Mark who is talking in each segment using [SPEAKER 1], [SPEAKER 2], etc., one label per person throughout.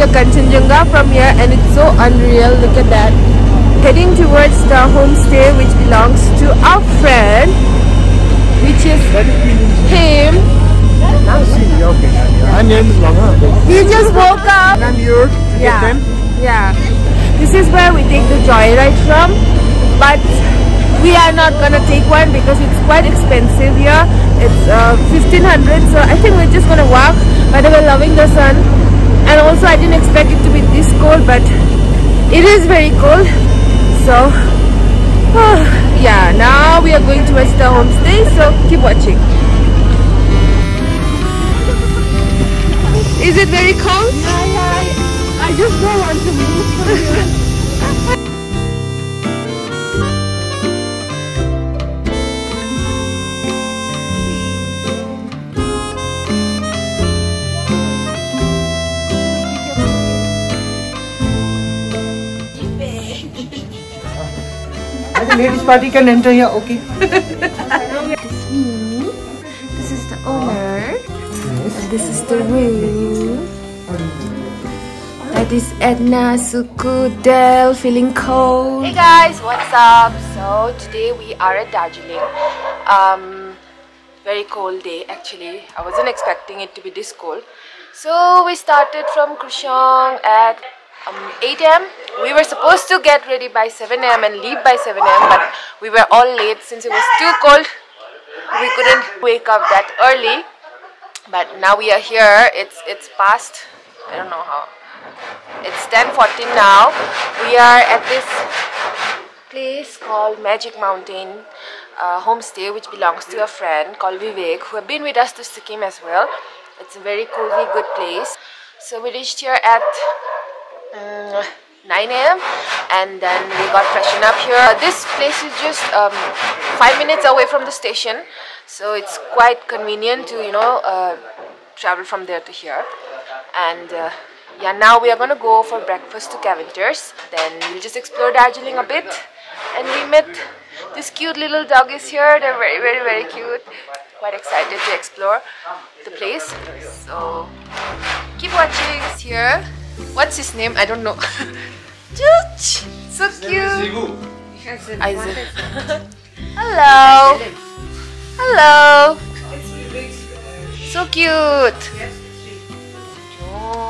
[SPEAKER 1] the Kanchenjunga from here and it's so unreal. Look at that. Heading towards the homestay which belongs to our friend, which is him.
[SPEAKER 2] Okay. My name is Langa.
[SPEAKER 1] He just woke up.
[SPEAKER 2] And I'm here
[SPEAKER 1] Yeah. Yeah. This is where we take the joyride from. But we are not gonna take one because it's quite expensive here. It's uh, 1500 so I think we're just gonna walk. By the way, loving the sun. Also I didn't expect it to be this cold but it is very cold. So oh, yeah, now we are going towards the homestay so keep watching. Is it very cold? Yeah, yeah. I just don't want to move
[SPEAKER 2] ladies party can enter here. Okay.
[SPEAKER 1] This is me. This is the owner. And this is the room. That is Edna Sukudel feeling cold. Hey guys, what's up? So today we are at Darjeeling. Um, very cold day actually. I wasn't expecting it to be this cold. So we started from Kurseong at um, 8 am. We were supposed to get ready by 7 am and leave by 7 am, but we were all late since it was too cold. We couldn't wake up that early. But now we are here. It's it's past. I don't know how. It's 10:14 now. We are at this place called Magic Mountain uh, homestay, which belongs to a friend called Vivek, who have been with us to Sikkim as well. It's a very cozy, good place. So we reached here at um, 9 a.m. and then we got freshened up here. This place is just um, five minutes away from the station, so it's quite convenient to you know uh, travel from there to here. And uh, yeah, now we are gonna go for breakfast to Keventers. Then we'll just explore Darjeeling a bit, and we met this cute little doggies here. They're very, very, very cute. Quite excited to explore the place. So keep watching. It's here. What's his name? I don't know. Chooch! So cute. Isaac. Hello. Hello. So cute.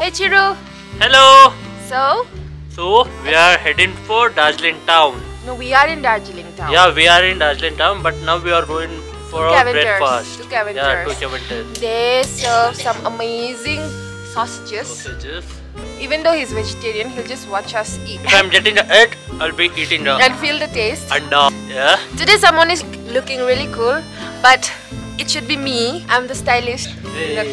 [SPEAKER 1] Hey Chiru.
[SPEAKER 3] Hello.
[SPEAKER 1] So?
[SPEAKER 3] So we are heading for Darjeeling town.
[SPEAKER 1] No, we are in Darjeeling town.
[SPEAKER 3] Yeah, we are in Darjeeling town, but now we are going for our
[SPEAKER 1] Keventers,
[SPEAKER 3] breakfast.
[SPEAKER 1] to Keventers.
[SPEAKER 3] Yeah, to Keventers.
[SPEAKER 1] They serve some amazing sausages.
[SPEAKER 3] Sausages.
[SPEAKER 1] Even though he's vegetarian, he'll just watch us eat
[SPEAKER 3] If I'm getting the egg, I'll be eating the
[SPEAKER 1] and feel the taste.
[SPEAKER 3] anda. Yeah.
[SPEAKER 1] Today someone is looking really cool, but it should be me. I'm the stylist. Look.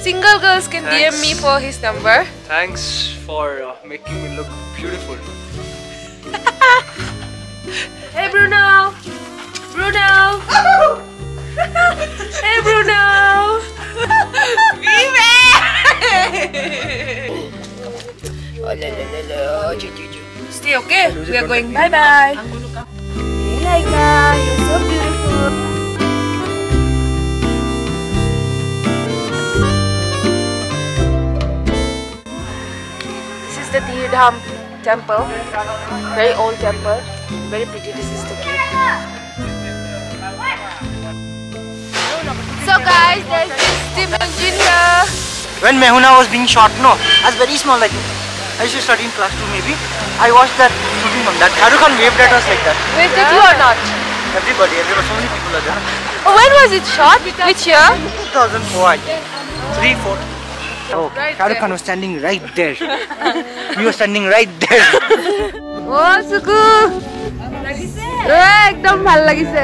[SPEAKER 1] Single girls can DM me for his number.
[SPEAKER 4] Thanks for uh, making me look beautiful.
[SPEAKER 1] Hey! Bruno! Stay okay? We are going bye bye. Laika, you're so beautiful. This is the Dhirdham temple. Very old temple. Very pretty. This is the gate. So guys, there's this steam engine here.
[SPEAKER 2] When Main Hoon Na was being shot, no, I was very small, like I used to study in class 2 maybe. I watched that shooting from that. Shahrukh Khan waved at us like that.
[SPEAKER 1] Waved at you or not?
[SPEAKER 2] Everybody, there were so many people are there.
[SPEAKER 1] Oh, when was it shot? Which year?
[SPEAKER 2] 2004, I think. 3, 4. Oh,
[SPEAKER 1] right
[SPEAKER 2] Khan was standing right there. we were standing right there.
[SPEAKER 1] Oh, Suku! একদম ভাল লাগিছে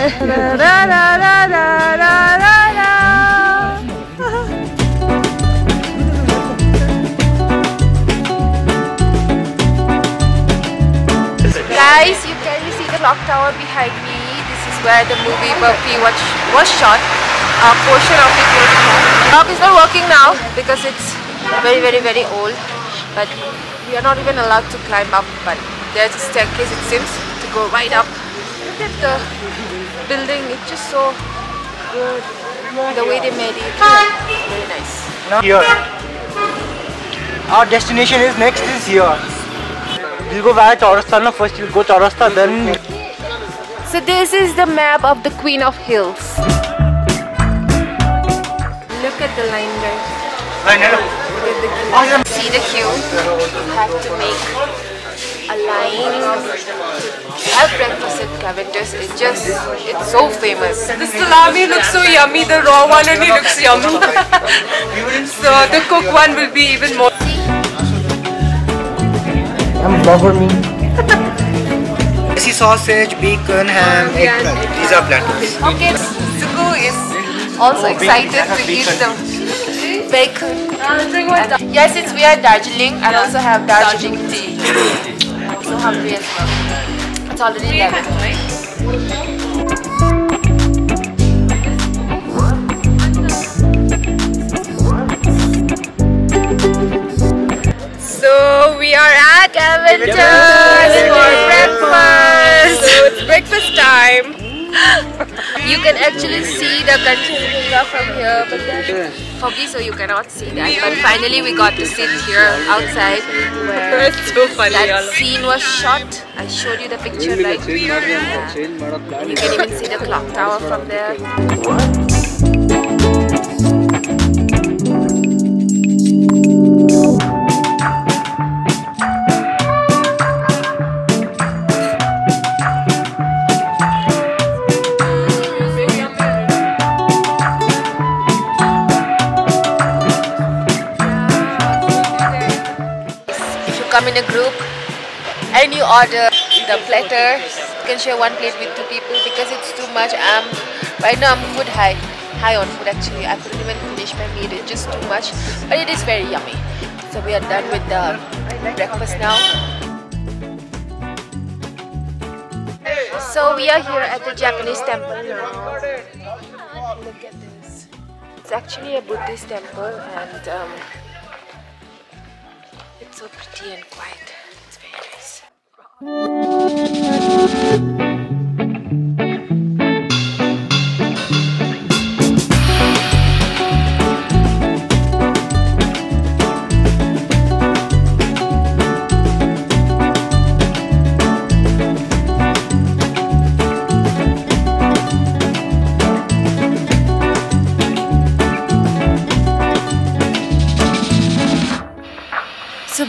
[SPEAKER 1] Guys, you can see the clock tower behind me. This is where the movie Barfi was, was shot. A portion of it was. Clock is not working now because it's very, very, very old. But we are not even allowed to climb up. But there's a staircase, it seems, to go right up. Look at the building. It's just so good. The way they made it, very nice.
[SPEAKER 2] Now here. Our destination is next is here. We'll go via Chaurasta. No, first we'll go Chaurasta, then
[SPEAKER 1] So this is the map of the Queen of Hills. Look at the line there.
[SPEAKER 2] right now.
[SPEAKER 1] The queue. See the queue. You have to make a line to have breakfast at Keventers. It's just, it's so famous.
[SPEAKER 5] The salami looks so yummy, the raw one only looks yummy. so the cooked one will be even more.
[SPEAKER 2] I'm buffer me. See sausage, bacon, ham, oh, eggplant. These are platters.
[SPEAKER 1] Okay, Suku is also
[SPEAKER 2] Oh, bacon.
[SPEAKER 1] excited to eat
[SPEAKER 2] Bacon.
[SPEAKER 1] the bacon. And, yeah, since we are Darjeeling, I also have Darjeeling tea. I'm so hungry as well. It's already 11. So we are at Keventers for breakfast.
[SPEAKER 5] So it's breakfast time.
[SPEAKER 1] You can actually see the country from here, but then foggy, so you cannot see that. But finally, we got to sit here outside where
[SPEAKER 5] It's so funny.
[SPEAKER 1] that scene was shot. I showed you the picture, right? Yeah. And you can even see the clock tower from there. In a group and you order the platter, you can share one plate with two people because it's too much. I'm right now I'm food high, high on food actually. I couldn't even finish my meal. It's just too much, but it is very yummy. So we are done with the breakfast now. So we are here at the Japanese temple now. Look at this. It's actually a Buddhist temple and um, so pretty and quiet. It's very nice.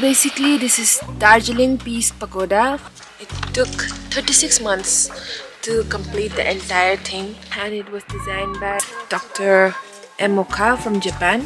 [SPEAKER 1] Basically, this is Darjeeling Peace Pagoda. It took 36 months to complete the entire thing, and it was designed by Dr. M. Ohka from Japan.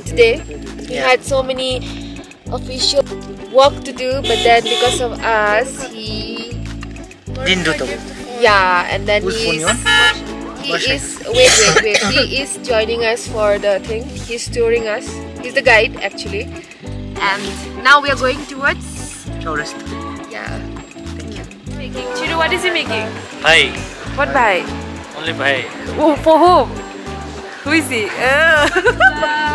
[SPEAKER 1] Busy today. He had so many official work to do, but then because of us, he
[SPEAKER 2] Didn't do the work.
[SPEAKER 1] yeah, and then
[SPEAKER 2] Whose phone
[SPEAKER 1] he's he is wait wait wait he is joining us for the thing. He's touring us. He's the guide actually, and now we are going towards
[SPEAKER 2] tourist.
[SPEAKER 1] yeah. Thank you.
[SPEAKER 5] Making. Chiru, what is he making?
[SPEAKER 3] Bhai.
[SPEAKER 5] What by?
[SPEAKER 3] Only bhai.
[SPEAKER 5] Oh, for whom? Who is he? Uh.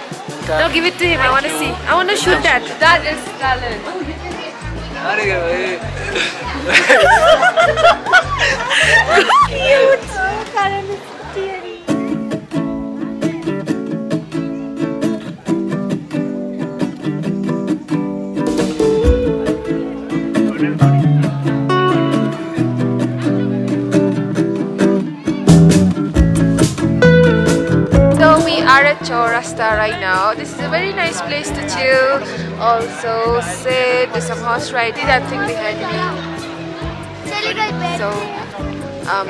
[SPEAKER 5] No, give it to him. I want to see. I want to shoot that. That is talent.
[SPEAKER 1] So Chaurasta right now. This is a very nice place to chill. Also sit, do some horse riding. That thing behind me. So um,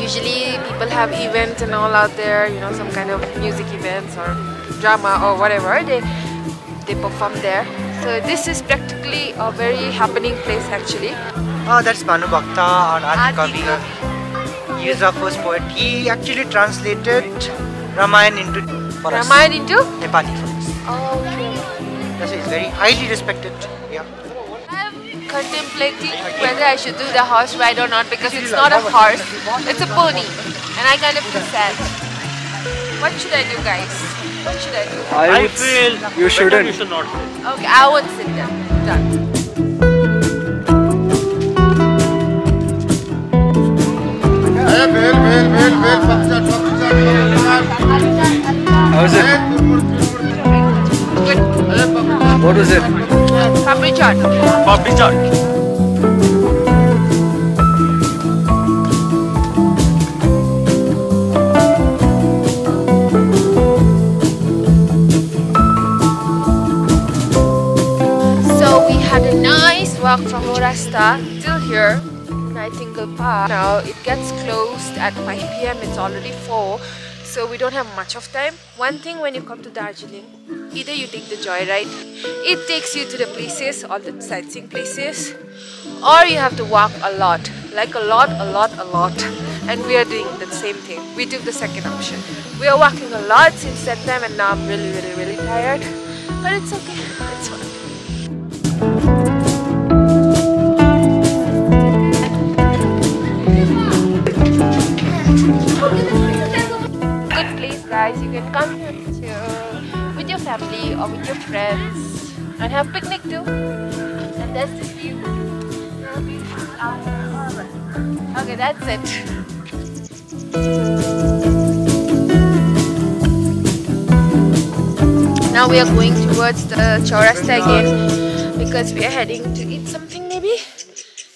[SPEAKER 1] usually people have events and all out there. You know, some kind of music events or drama or whatever. They they perform there. So this is practically a very happening place actually.
[SPEAKER 2] Ah, that's Bhanu Bhakta or Adi
[SPEAKER 1] Adi
[SPEAKER 2] Kavi. He is our first poet. He actually translated Ramayana into for us.
[SPEAKER 1] Ramayana into?
[SPEAKER 2] Nepali for us.
[SPEAKER 1] Oh, okay.
[SPEAKER 2] That's why he's very highly respected. Yeah.
[SPEAKER 1] I'm contemplating whether I should do the horse ride or not because it's not a horse, it's a pony, and I kind of feel sad. What should I do, guys? What should I do?
[SPEAKER 4] I,
[SPEAKER 3] I
[SPEAKER 4] would
[SPEAKER 3] feel
[SPEAKER 4] you shouldn't.
[SPEAKER 3] You should not.
[SPEAKER 1] Okay, I won't sit down. Done.
[SPEAKER 4] How What was it?
[SPEAKER 1] Papri chaat. So we had a nice walk from Chaurasta till here, Nightingale Park. Now it gets closed at 5 pm, it's already 4, so we don't have much of time. One thing when you come to Darjeeling, either you take the joyride, it takes you to the places, all the sightseeing places, or you have to walk a lot, like a lot, a lot, a lot. And we are doing the same thing. We took the second option. We are walking a lot since that time, and now I'm really, really, really tired. But it's okay, it's. Can come here to with your family or with your friends and have picnic too. And that's the view. Okay that's it. Now we are going towards the Chaurasta again because we are heading to eat something maybe.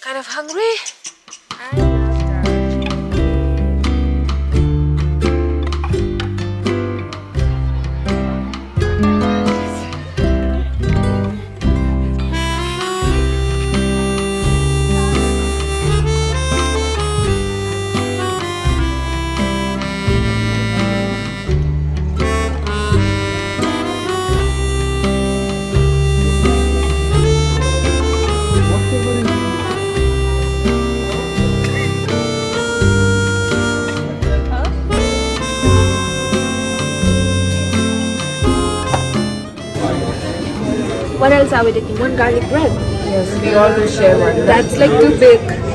[SPEAKER 1] Kind of hungry Else are we taking? One garlic bread.
[SPEAKER 5] Yes, we all will share one.
[SPEAKER 1] That's like too big.